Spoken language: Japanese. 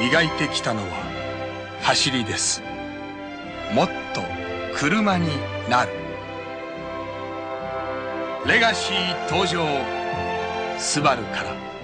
磨いてきたのは走りです。もっと車になる。レガシー登場。スバルから。